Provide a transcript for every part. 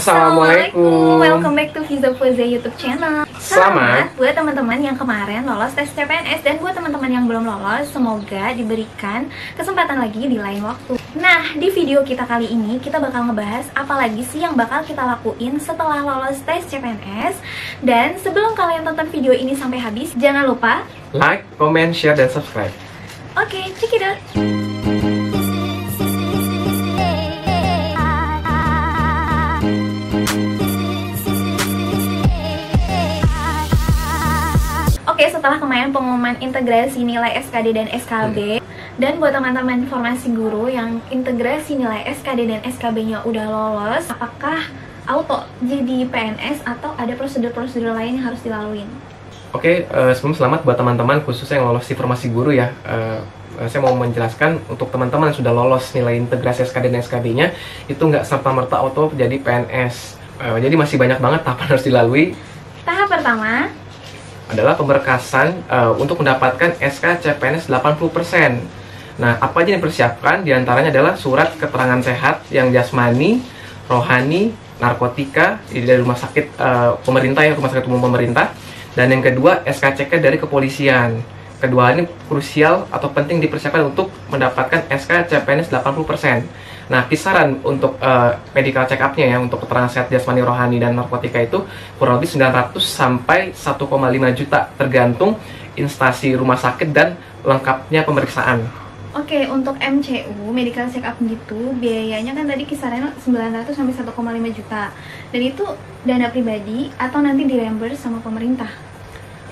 Assalamualaikum. Welcome back to Fiza Foze YouTube channel. Selamat. buat teman-teman yang kemarin lolos tes CPNS dan buat teman-teman yang belum lolos, semoga diberikan kesempatan lagi di lain waktu. Nah, di video kita kali ini kita bakal ngebahas apa lagi sih yang bakal kita lakuin setelah lolos tes CPNS. Dan sebelum kalian tonton video ini sampai habis, jangan lupa Like, comment, share, dan subscribe. Oke, check it out. Setelah kemarin pengumuman integrasi nilai SKD dan SKB dan buat teman-teman formasi guru yang integrasi nilai SKD dan SKB-nya udah lolos, apakah auto jadi PNS atau ada prosedur-prosedur lain yang harus dilaluin? Oke, eh, sebelum selamat buat teman-teman khususnya yang lolos di formasi guru ya. Eh, saya mau menjelaskan untuk teman-teman yang sudah lolos nilai integrasi SKD dan SKB-nya itu nggak serta-merta auto jadi PNS. Jadi masih banyak banget tahapan harus dilalui. Tahap pertama, adalah pemberkasan eh, untuk mendapatkan SK CPNS 80%. Nah, apa aja yang dipersiapkan? Di antaranya adalah surat keterangan sehat yang jasmani, rohani, narkotika dari rumah sakit eh, pemerintah ya, rumah sakit umum pemerintah. Dan yang kedua, SKCK dari kepolisian. Kedua ini krusial atau penting dipersiapkan untuk mendapatkan SK CPNS 80%. Nah, kisaran untuk eh, medical check up-nya ya untuk keterangan sehat jasmani, rohani dan narkotika itu kurang lebih 900 sampai 1,5 juta tergantung instansi rumah sakit dan lengkapnya pemeriksaan. Oke, untuk MCU, medical check up gitu, biayanya kan tadi kisarannya 900 sampai 1,5 juta. Dan itu dana pribadi atau nanti di reimburse sama pemerintah.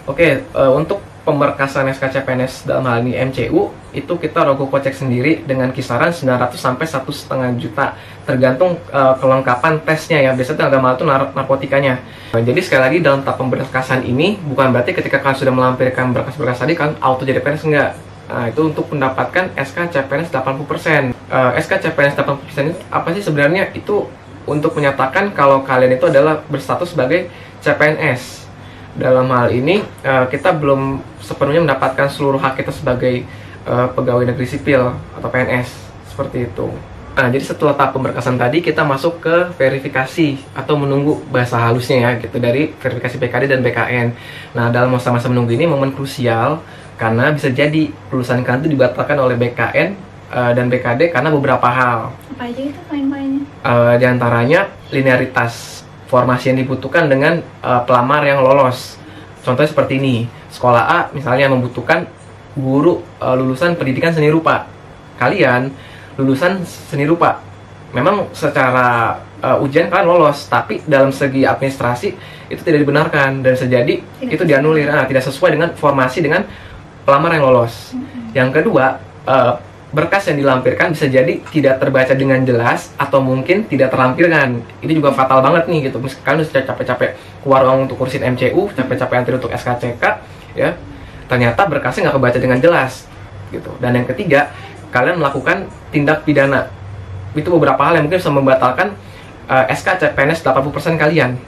Oke, eh, untuk pemberkasan SKCPNS dalam hal ini MCU itu kita rogo kocek sendiri dengan kisaran 900 sampai satu setengah juta tergantung eh, kelengkapan tesnya ya biasanya dalam hal itu nar- narkotikanya Nah, jadi sekali lagi dalam tahap pemberkasan ini bukan berarti ketika kalian sudah melampirkan berkas-berkas tadi kan auto jadi PNS enggak Nah, itu untuk mendapatkan SK CPNS 80%. Eh, SK CPNS 80% itu apa sih sebenarnya? Itu untuk menyatakan kalau kalian itu adalah berstatus sebagai CPNS. Dalam hal ini, eh, kita belum sepenuhnya mendapatkan seluruh hak kita sebagai eh, pegawai negeri sipil atau PNS. Seperti itu. Nah, jadi setelah tahap pemberkasan tadi, kita masuk ke verifikasi atau menunggu bahasa halusnya ya, gitu dari verifikasi BKD dan BKN. Nah, dalam masa-masa menunggu ini momen krusial karena bisa jadi lulusan kalian itu dibatalkan oleh BKN eh, dan BKD karena beberapa hal. Apa aja itu poin-poinnya? Eh, di antaranya linearitas formasi yang dibutuhkan dengan eh, pelamar yang lolos. Contohnya seperti ini, sekolah A misalnya membutuhkan guru eh, lulusan pendidikan seni rupa. Kalian lulusan seni rupa. Memang secara eh, ujian kalian lolos, tapi dalam segi administrasi itu tidak dibenarkan dan sejadi Tidak itu dianulir. Nah, tidak sesuai dengan formasi dengan pelamar yang lolos. Yang kedua, eh, berkas yang dilampirkan bisa jadi tidak terbaca dengan jelas atau mungkin tidak terlampirkan. Ini juga fatal banget nih gitu. Misalkan udah capek-capek keluar uang untuk kursin MCU, capek-capek antri untuk SKCK, ya. Ternyata berkasnya nggak kebaca dengan jelas gitu. Dan yang ketiga, kalian melakukan tindak pidana. Itu beberapa hal yang mungkin bisa membatalkan eh, SK CPNS 80% kalian.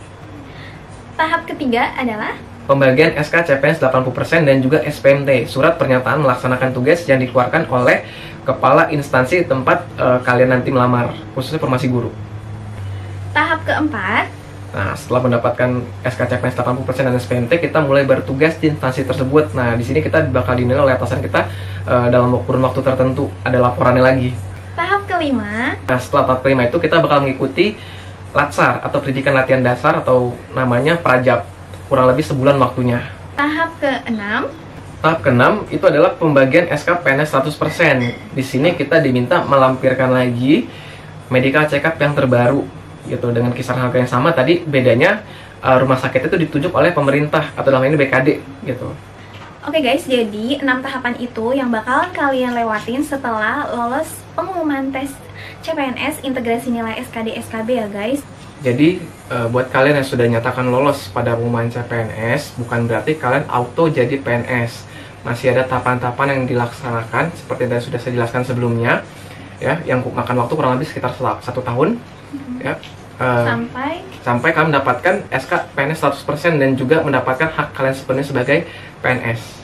Tahap ketiga adalah Pembagian SK CPNS 80% dan juga SPMT, surat pernyataan melaksanakan tugas yang dikeluarkan oleh kepala instansi tempat eh, kalian nanti melamar, khususnya formasi guru. tahap keempat. Nah, setelah mendapatkan SK CPNS 80% dan SPMT, kita mulai bertugas di instansi tersebut. Nah, di sini kita bakal dinilai oleh atasan kita eh, dalam kurun waktu tertentu. Ada laporannya lagi. Tahap kelima. Nah, setelah tahap kelima itu kita bakal mengikuti latsar atau pendidikan latihan dasar atau namanya prajab kurang lebih sebulan waktunya. Tahap keenam. Tahap keenam itu adalah pembagian SK PNS 100%. Di sini kita diminta melampirkan lagi medical check up yang terbaru gitu dengan kisaran harga yang sama tadi bedanya uh, rumah sakit itu ditunjuk oleh pemerintah atau dalam ini BKD gitu. Oke guys, jadi enam tahapan itu yang bakalan kalian lewatin setelah lolos pengumuman tes CPNS integrasi nilai SKD SKB ya guys. Jadi uh, buat kalian yang sudah nyatakan lolos pada pengumuman CPNS bukan berarti kalian auto jadi PNS. Masih ada tahapan-tahapan yang dilaksanakan seperti yang sudah saya jelaskan sebelumnya ya yang makan waktu kurang lebih sekitar satu tahun ya Uh, Sampai sampai kalian mendapatkan SK PNS 100% dan juga mendapatkan hak kalian sepenuhnya sebagai PNS.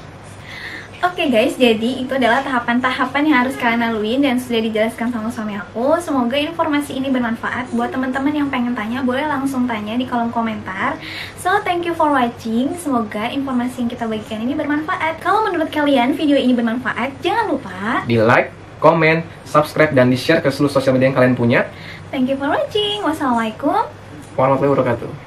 Oke guys, jadi itu adalah tahapan-tahapan yang harus kalian laluin dan sudah dijelaskan sama suami aku. Semoga informasi ini bermanfaat buat teman-teman yang pengen tanya, boleh langsung tanya di kolom komentar. So, thank you for watching. Semoga informasi yang kita bagikan ini bermanfaat. Kalau menurut kalian video ini bermanfaat, jangan lupa Di like, komen, subscribe, dan di-share ke seluruh sosial media yang kalian punya. Thank you for watching. Wassalamualaikum. Warahmatullahi wabarakatuh.